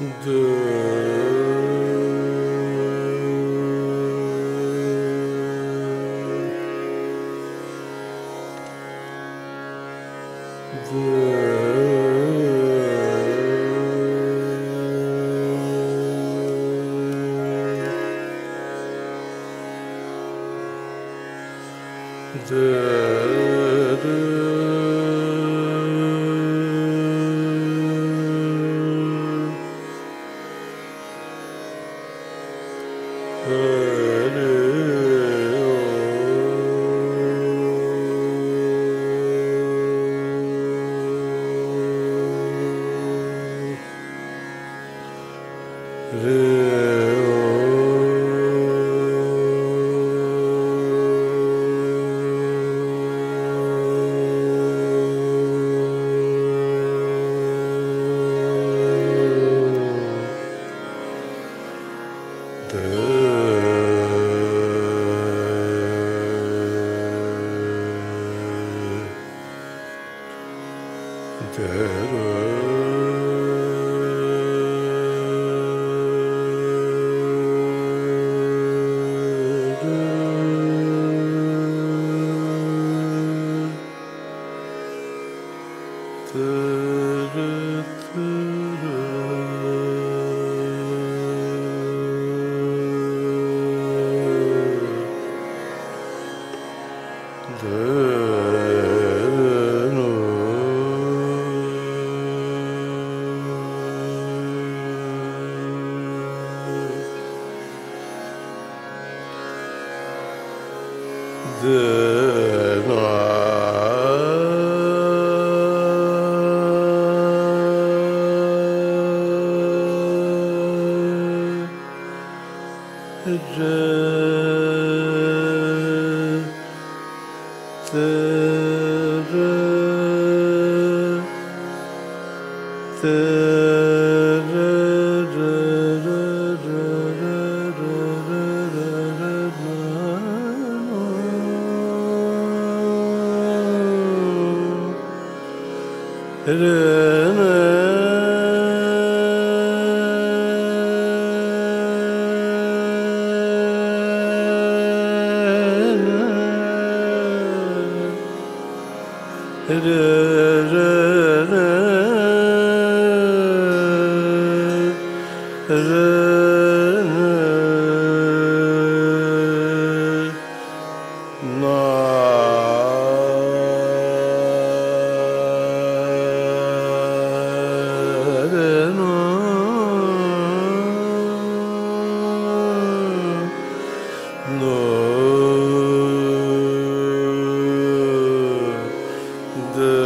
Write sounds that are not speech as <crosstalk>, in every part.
the ずの Uh...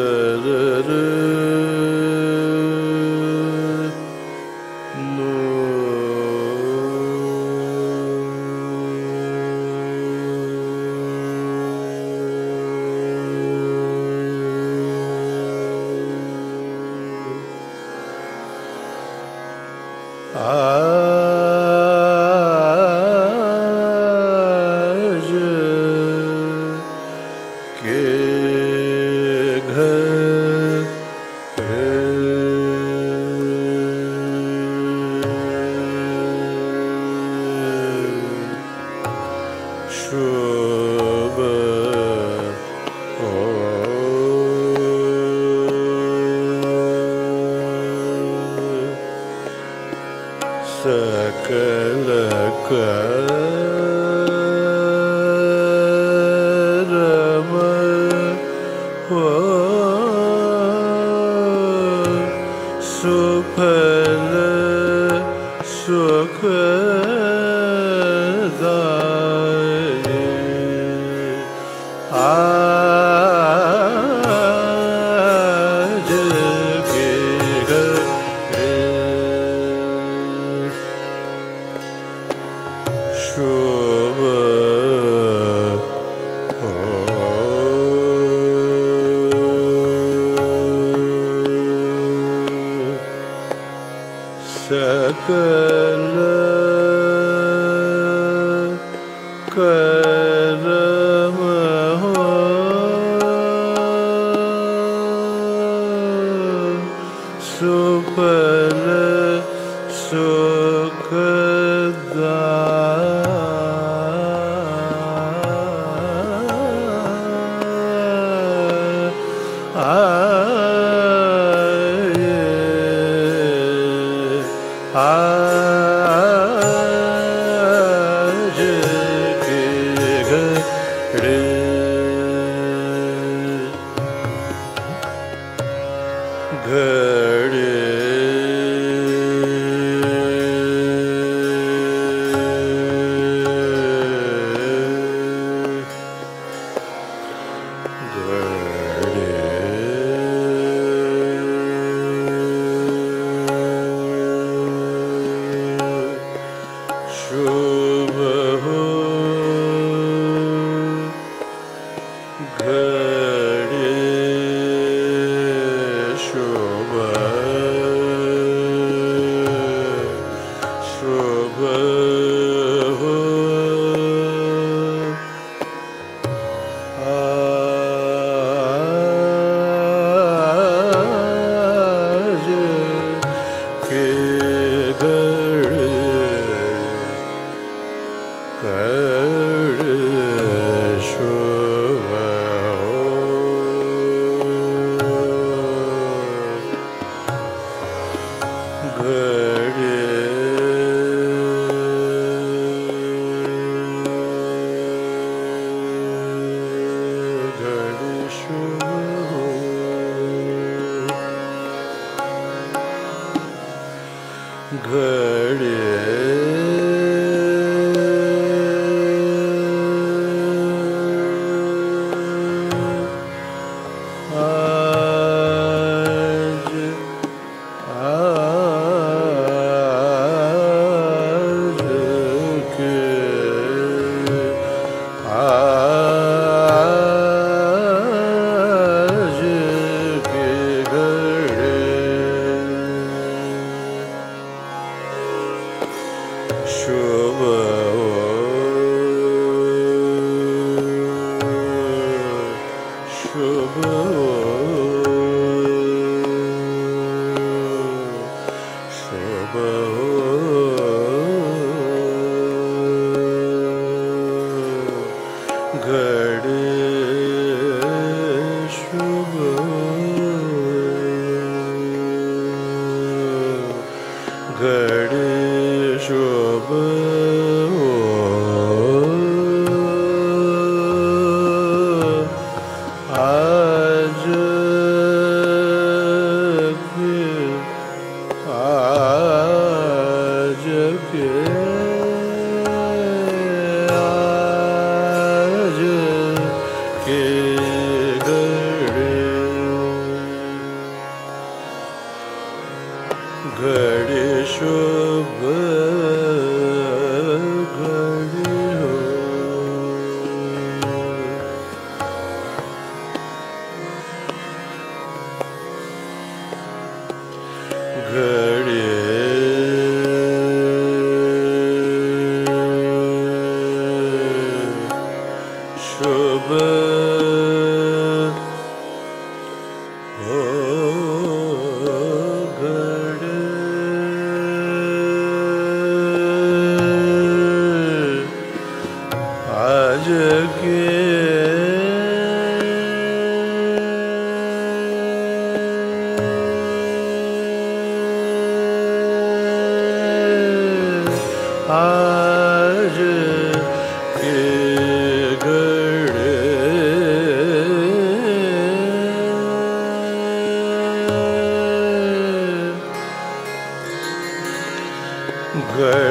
da da da 呃 <laughs> शुभ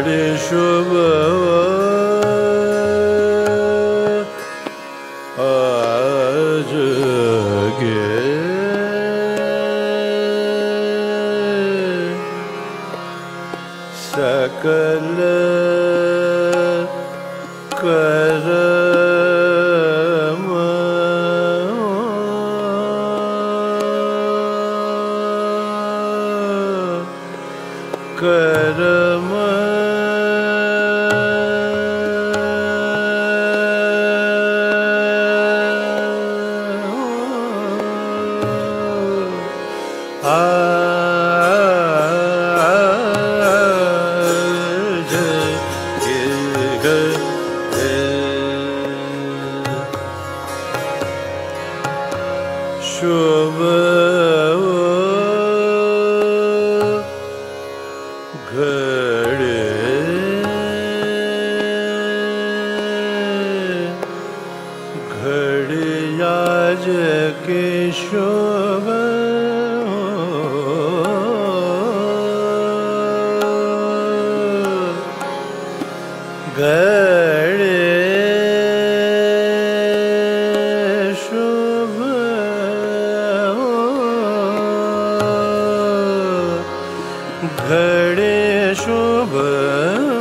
घड़े शुभ आज गे सकल करम। shubhe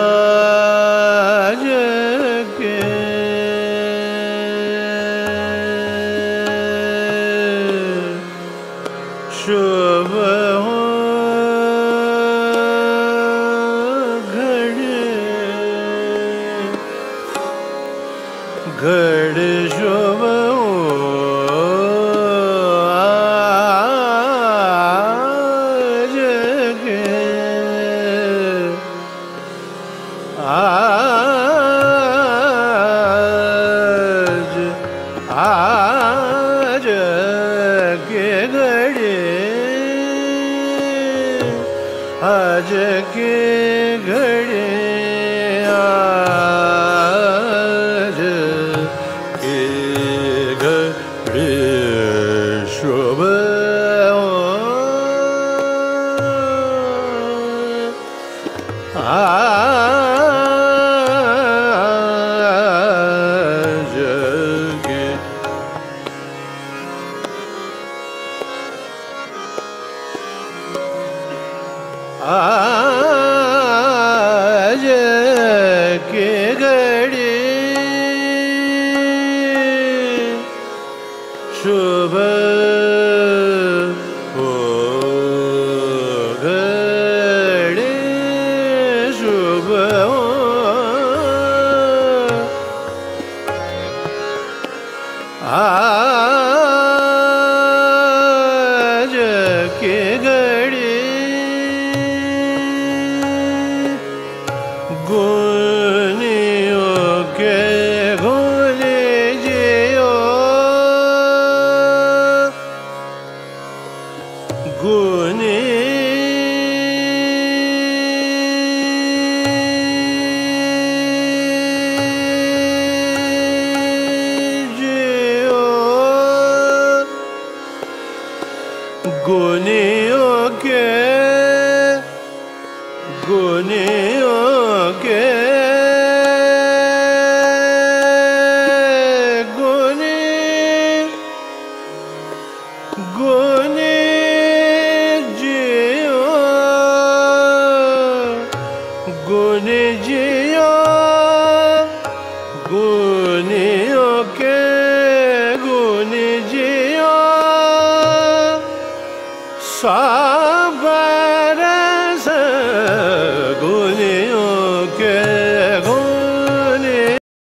ah, ah, good.